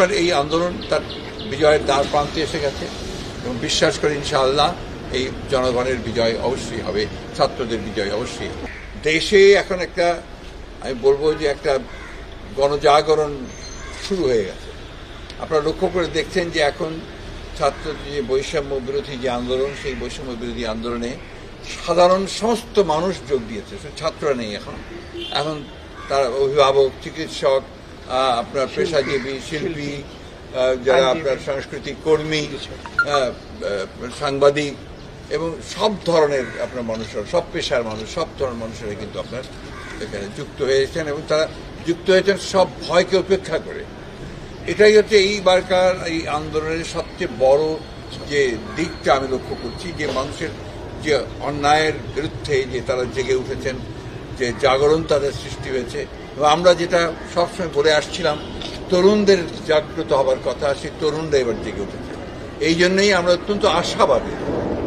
আপনার এই আন্দোলন তার বিজয়ের দ্বার প্রান্তে এসে গেছে এবং বিশ্বাস করে ইনশাআল্লাহ এই জনগণের বিজয় অবশ্যই হবে, ছাত্রদের বিজয় অবশ্যই। দেশে এখন একটা, আমি বলব যে একটা গণজাগরণ শুরু হয়ে গেছে। আপনারা লক্ষ্য করে দেখছেন যে এখন ছাত্র যে বৈষম্য বিরোধী যে আন্দোলন, সেই বৈষম্য বিরোধী আন্দোলনে সাধারণ সমস্ত মানুষ যোগ দিয়েছে, শুধু ছাত্ররা নেই এখন। এখন তার অভিভাবক, চিকিৎসক আপনার পেশাজীবী শিল্পী যারা আপনার সাংস্কৃতিক কর্মী সাংবাদিক এবং সব ধরনের আপনার মানুষরা সব পেশার মানুষ সব ধরনের মানুষেরা কিন্তু আপনার এখানে যুক্ত হয়েছেন এবং তারা যুক্ত হয়েছেন সব ভয়কে উপেক্ষা করে। এটাই হচ্ছে এইবারকার এই আন্দোলনের সবচেয়ে বড় যে দিকটা আমি লক্ষ্য করছি যে মানুষের যে অন্যায়ের বিরুদ্ধে যে তারা জেগে উঠেছেন যে জাগরণ তাদের সৃষ্টি হয়েছে আমরা যেটা সবসময় বলে আসছিলাম, তরুণদের জাগ্রত হবার কথা, সেই তরুণরা এবার জেগে উঠেছে। এই জন্যই আমরা অত্যন্ত আশাবাদী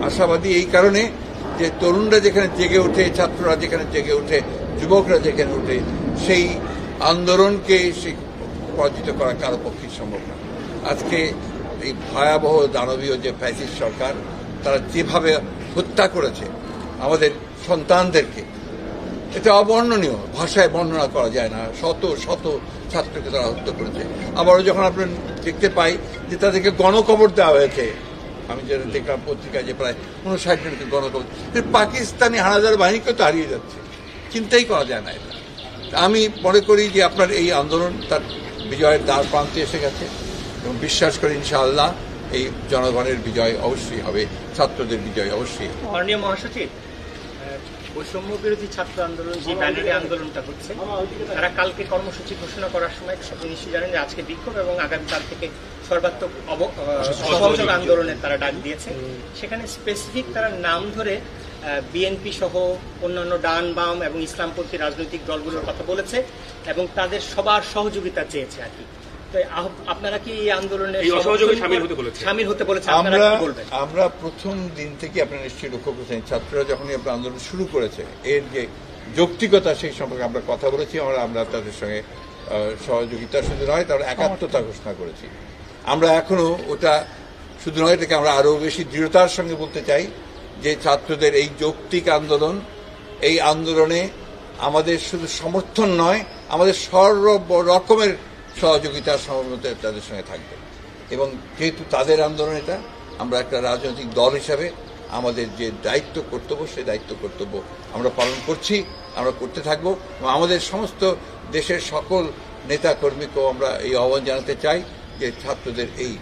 আশাবাদী এই কারণে যে তরুণরা যেখানে জেগে ওঠে, ছাত্ররা যেখানে জেগে ওঠে, যুবকরা যেখানে ওঠে, সেই আন্দোলনকে সেই পরাজিত করা কারও পক্ষে সম্ভব না। আজকে এই ভয়াবহ দানবীয় যে ফ্যাসিস্ট সরকার, তারা যেভাবে হত্যা করেছে, আমাদের সন্তানদেরকে এটা অবর্ণনীয়। ভাষায় বর্ণনা করা যায় না। শত শত ছাত্রকে তারা হত্যা করেছে। আবারও যখন আপনি দেখতে পাই যে তাদেরকে গণকবর দেওয়া হয়েছে, আমি যেটা দেখলাম পত্রিকায় যে প্রায় উনষাট জনকে গণকবর পাকিস্তানি হানাদার বাহিনীকেও তো হারিয়ে যাচ্ছে। চিন্তাই করা যায় না এটা। আমি মনে করি যে আপনার এই আন্দোলন তার বিজয়ের দ্বার প্রান্তে এসে গেছে এবং বিশ্বাস করি ইনশাআল্লাহ এই জনগণের বিজয় অবশ্যই হবে, ছাত্রদের বিজয় অবশ্যই হবে। মহাসচিব বৈষম্য বিরোধী ছাত্র আন্দোলন যে ব্যানারে আন্দোলনটা হচ্ছে তারা কালকে কর্মসূচি ঘোষণা করার সময় নিশ্চয়ই জানেন যে আজকে বিক্ষোভ এবং আগামীকাল থেকে সর্বাত্মক অব- আহ, সহযোগ আন্দোলনের তারা ডাক দিয়েছে। সেখানে স্পেসিফিক তারা নাম ধরে বিএনপি সহ অন্যান্য ডান বাম এবং ইসলামপন্থী রাজনৈতিক দলগুলোর কথা বলেছে এবং তাদের সবার সহযোগিতা চেয়েছে আর কি। আপনারা কি এই আন্দোলনে সামিল হতে বলেছে? সামিল হতে বলেছে আপনারা আমরা আমরা প্রথম দিন থেকে আপনারা নিশ্চয়ই লক্ষ্য করেছেন ছাত্ররা যখনই আপনার আন্দোলন শুরু করেছে এর যে যৌক্তিকতা সেই সম্পর্কে আমরা কথা বলেছি আমরা আমরা তাদের সঙ্গে সহযোগিতা শুধু নয় তার একাত্মতা ঘোষণা করেছি আমরা এখনও ওটা শুধু নয় এটাকে আমরা আরও বেশি দৃঢ়তার সঙ্গে বলতে চাই যে ছাত্রদের এই যৌক্তিক আন্দোলন এই আন্দোলনে আমাদের শুধু সমর্থন নয় আমাদের সর্ব রকমের সহযোগিতা সহমত তাদের সঙ্গে থাকবে। এবং যেহেতু তাদের আন্দোলন এটা আমরা একটা রাজনৈতিক দল হিসাবে আমাদের যে দায়িত্ব কর্তব্য সেই দায়িত্ব কর্তব্য আমরা পালন করছি আমরা করতে থাকব এবং আমাদের সমস্ত দেশের সকল নেতা কর্মীকেও আমরা এই আহ্বান জানাতে চাই যে ছাত্রদের এই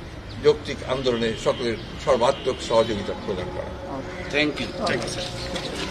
যৌক্তিক আন্দোলনে সকলের সর্বাত্মক সহযোগিতা প্রদান করা। Thank you thank you sir